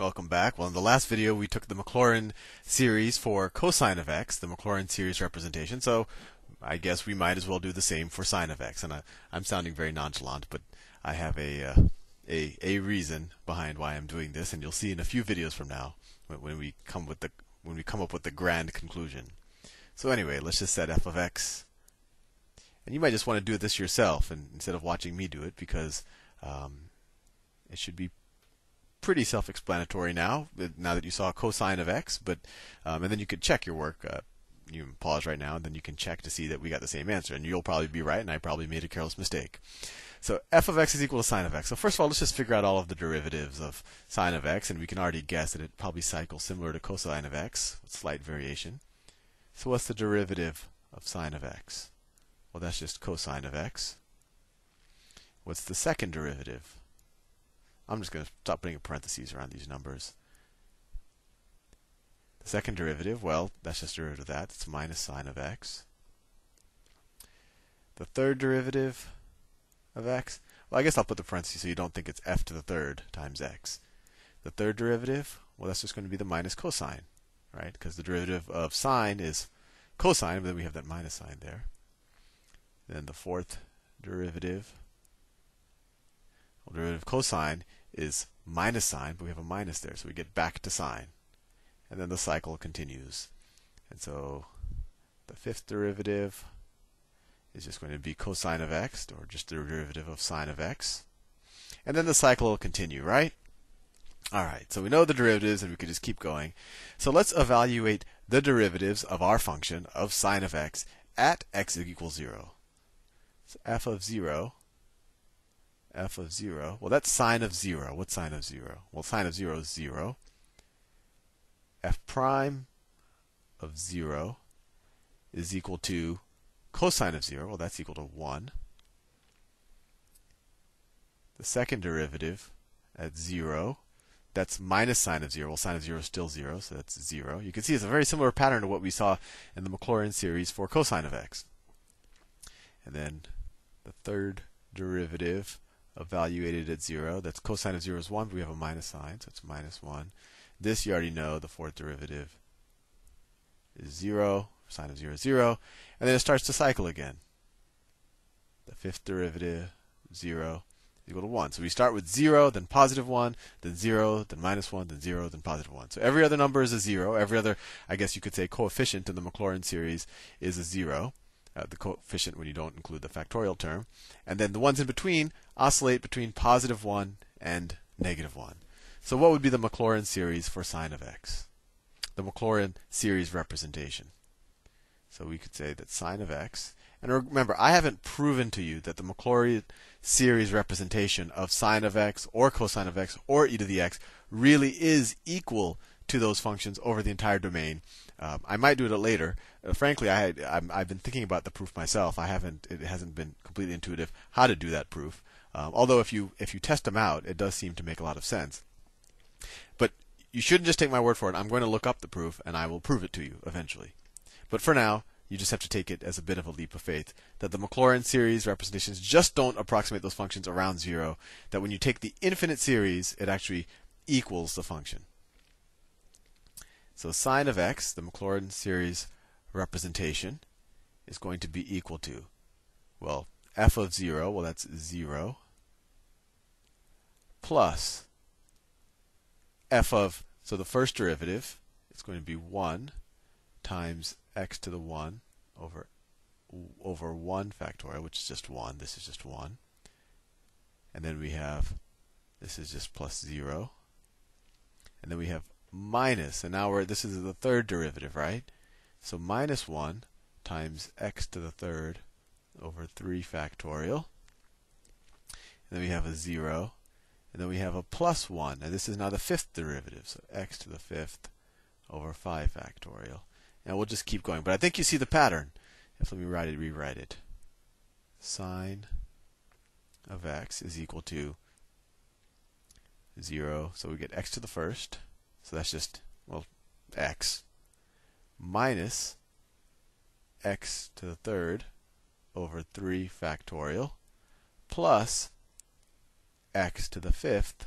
Welcome back. Well, in the last video, we took the Maclaurin series for cosine of x, the Maclaurin series representation. So I guess we might as well do the same for sine of x. And I, am sounding very nonchalant, but I have a, uh, a, a reason behind why I'm doing this, and you'll see in a few videos from now when, when we come with the when we come up with the grand conclusion. So anyway, let's just set f of x. And you might just want to do this yourself, and instead of watching me do it, because um, it should be pretty self-explanatory now. Now that you saw cosine of x, but um, and then you could check your work. Uh, you pause right now, and then you can check to see that we got the same answer. And you'll probably be right, and I probably made a careless mistake. So f of x is equal to sine of x. So first of all, let's just figure out all of the derivatives of sine of x, and we can already guess that it probably cycles similar to cosine of x, with slight variation. So what's the derivative of sine of x? Well, that's just cosine of x. What's the second derivative? I'm just going to stop putting parentheses around these numbers. The second derivative, well, that's just derivative of that. It's minus sine of x. The third derivative of x, well, I guess I'll put the parentheses so you don't think it's f to the third times x. The third derivative, well, that's just going to be the minus cosine, right? Because the derivative of sine is cosine, but then we have that minus sign there. Then the fourth derivative, well, derivative of cosine is minus sine, but we have a minus there, so we get back to sine. And then the cycle continues. And so the fifth derivative is just going to be cosine of x, or just the derivative of sine of x. And then the cycle will continue, right? All right, so we know the derivatives and we could just keep going. So let's evaluate the derivatives of our function of sine of x at x equals 0. So f of 0 f of 0. Well, that's sine of 0. What's sine of 0? Well, sine of 0 is 0. f prime of 0 is equal to cosine of 0. Well, that's equal to 1. The second derivative at 0, that's minus sine of 0. Well, sine of 0 is still 0, so that's 0. You can see it's a very similar pattern to what we saw in the Maclaurin series for cosine of x. And then the third derivative evaluated at 0. That's cosine of 0 is 1, but we have a minus sign, so it's minus 1. This you already know, the fourth derivative is 0, sine of 0 is 0. And then it starts to cycle again. The fifth derivative, 0, equal to 1. So we start with 0, then positive 1, then 0, then minus 1, then 0, then positive 1. So every other number is a 0. Every other, I guess you could say, coefficient in the Maclaurin series is a 0 uh, the coefficient when you don't include the factorial term. And then the ones in between oscillate between positive 1 and negative 1. So what would be the Maclaurin series for sine of x? The Maclaurin series representation. So we could say that sine of x, and remember, I haven't proven to you that the Maclaurin series representation of sine of x or cosine of x or e to the x really is equal to those functions over the entire domain. Um, I might do it later. Uh, frankly, I have been thinking about the proof myself. I haven't. It hasn't been completely intuitive how to do that proof. Um, although if you if you test them out, it does seem to make a lot of sense. But you shouldn't just take my word for it. I'm going to look up the proof and I will prove it to you eventually. But for now, you just have to take it as a bit of a leap of faith that the Maclaurin series representations just don't approximate those functions around zero. That when you take the infinite series, it actually equals the function. So sine of x, the Maclaurin series representation, is going to be equal to, well, f of 0, well, that's 0, plus f of, so the first derivative is going to be 1 times x to the 1 over over 1 factorial, which is just 1. This is just 1. And then we have, this is just plus 0. And then we have minus, and now we're this is the third derivative, right? So minus 1 times x to the third over 3 factorial. And then we have a 0. And then we have a plus 1. And this is now the fifth derivative. So x to the fifth over 5 factorial. And we'll just keep going. But I think you see the pattern. If let me write it, rewrite it. Sine of x is equal to 0. So we get x to the first so that's just, well, x minus x to the third over 3 factorial plus x to the fifth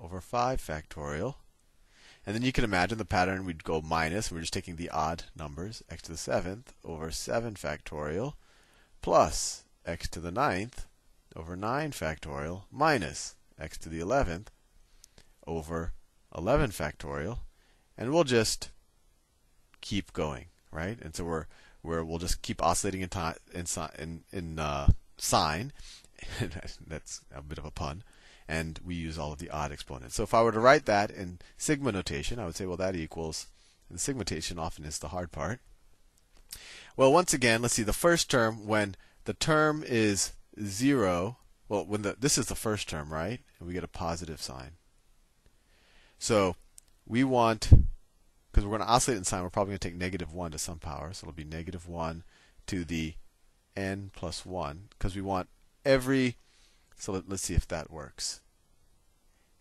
over 5 factorial. And then you can imagine the pattern. We'd go minus, we're just taking the odd numbers, x to the seventh over 7 factorial, plus x to the ninth over 9 factorial, minus x to the 11th over 11 factorial, and we'll just keep going, right? And so we're we'll just keep oscillating in time in in, in uh, sign. That's a bit of a pun and we use all of the odd exponents. So if I were to write that in sigma notation, I would say, well, that equals, and sigma notation often is the hard part. Well, once again, let's see, the first term, when the term is 0, well, when the, this is the first term, right? And we get a positive sign. So we want, because we're going to oscillate in sign, we're probably going to take negative 1 to some power. So it'll be negative 1 to the n plus 1, because we want every so let, us see if that works.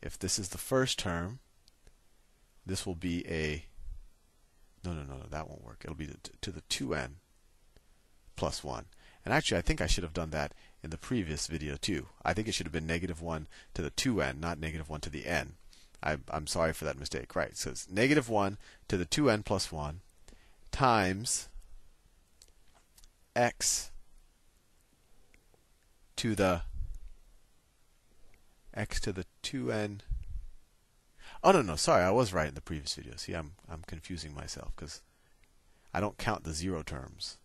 If this is the first term, this will be a no, no, no, no, that won't work. It'll be to the 2n plus 1. And actually, I think I should have done that in the previous video too. I think it should have been negative 1 to the 2n, not negative 1 to the n. I, I'm sorry for that mistake. Right, so it's negative 1 to the 2n plus 1 times x to the x to the 2n. Oh no no sorry I was right in the previous video. See I'm I'm confusing myself because I don't count the zero terms.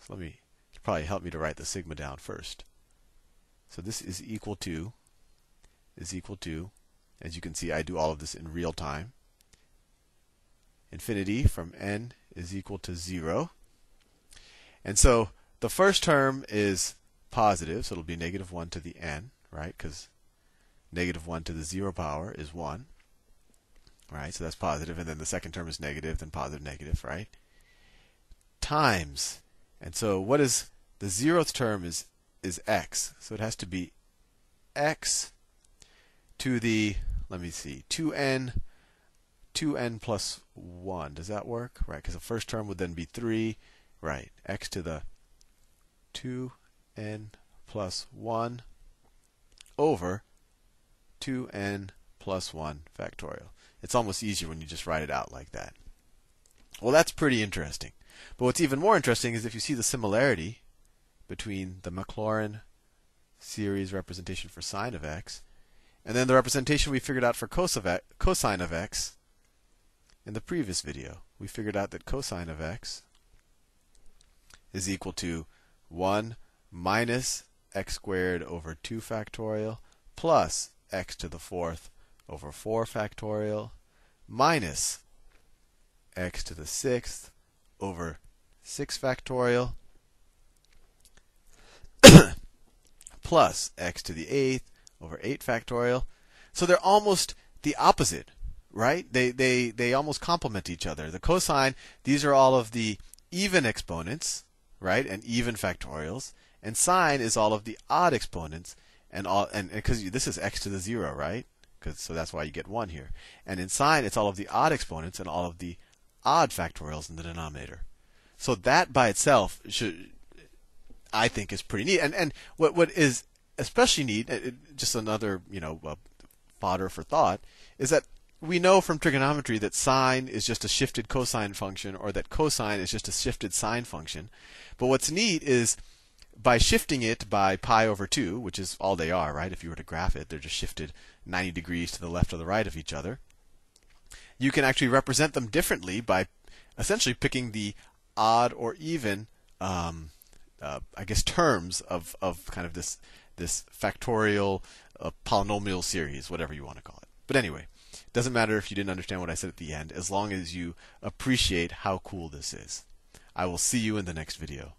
So let me probably help me to write the sigma down first. So this is equal to is equal to as you can see I do all of this in real time. Infinity from n is equal to 0. And so the first term is positive, so it'll be negative 1 to the n right? Because negative 1 to the 0 power is 1. Right? So that's positive. And then the second term is negative, then positive, negative, right? Times. And so what is the zeroth term is is x. So it has to be x to the let me see 2n 2n plus 1 does that work right because the first term would then be 3 right x to the 2n plus 1 over 2n plus 1 factorial. It's almost easier when you just write it out like that. Well, that's pretty interesting. But what's even more interesting is if you see the similarity between the Maclaurin series representation for sine of x and then the representation we figured out for cosine of x in the previous video. We figured out that cosine of x is equal to 1 minus x squared over 2 factorial plus x to the fourth over 4 factorial minus x to the sixth over 6 factorial plus x to the eighth over 8 factorial. So they're almost the opposite, right? They, they, they almost complement each other. The cosine, these are all of the even exponents, right? And even factorials. And sine is all of the odd exponents and all and because this is x to the zero, right? So that's why you get one here. And in sine, it's all of the odd exponents and all of the odd factorials in the denominator. So that by itself should, I think, is pretty neat. And and what what is especially neat, just another you know uh, fodder for thought, is that we know from trigonometry that sine is just a shifted cosine function, or that cosine is just a shifted sine function. But what's neat is by shifting it by pi over 2, which is all they are, right? If you were to graph it, they're just shifted 90 degrees to the left or the right of each other. You can actually represent them differently by essentially picking the odd or even, um, uh, I guess, terms of, of kind of this this factorial uh, polynomial series, whatever you want to call it. But anyway, it doesn't matter if you didn't understand what I said at the end, as long as you appreciate how cool this is. I will see you in the next video.